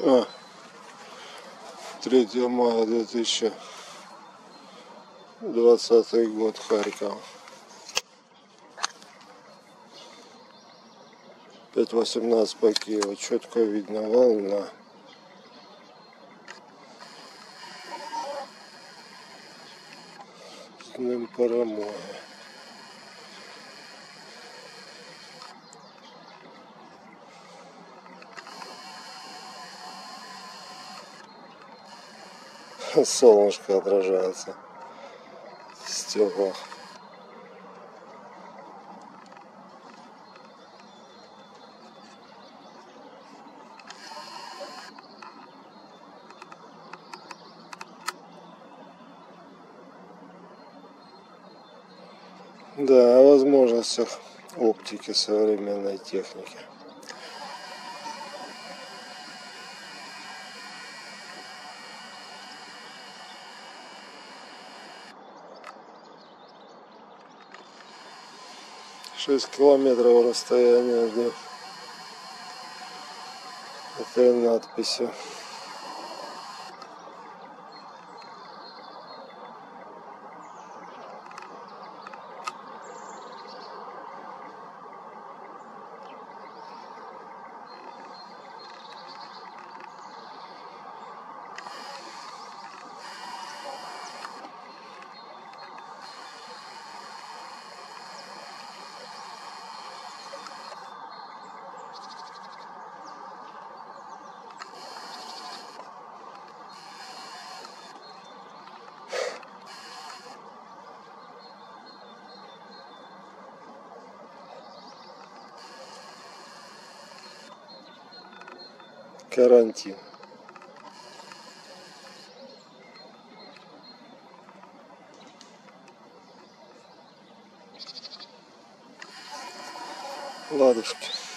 А, 3 мая 2020 год, Харьков. 5.18 по Киеву. Четко видно волна. З ним перемоги. Солнышко отражается в стеклах. Да, о возможностях оптики современной техники. Шесть километров расстояния до этой надписи. Карантин. Ладушки.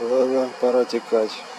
Ладно, пора текать.